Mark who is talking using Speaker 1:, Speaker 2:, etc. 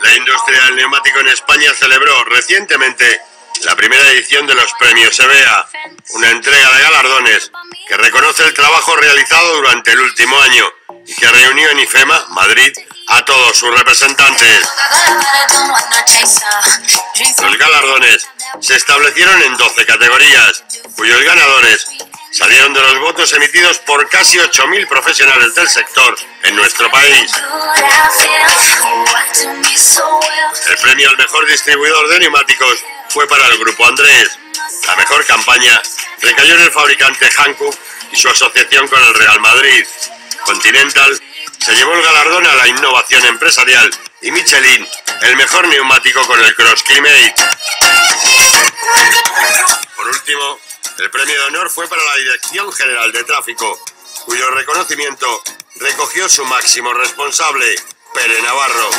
Speaker 1: La industria del neumático en España celebró recientemente la primera edición de los premios EBEA, una entrega de galardones que reconoce el trabajo realizado durante el último año y que reunió en IFEMA, Madrid, a todos sus representantes. Los galardones se establecieron en 12 categorías, cuyos ganadores salieron de los votos emitidos por casi 8.000 profesionales del sector en nuestro país. El premio al mejor distribuidor de neumáticos fue para el Grupo Andrés. La mejor campaña recayó en el fabricante Hankook y su asociación con el Real Madrid. Continental se llevó el galardón a la innovación empresarial y Michelin el mejor neumático con el Cross Climate. El premio de honor fue para la Dirección General de Tráfico, cuyo reconocimiento recogió su máximo responsable, Pere Navarro.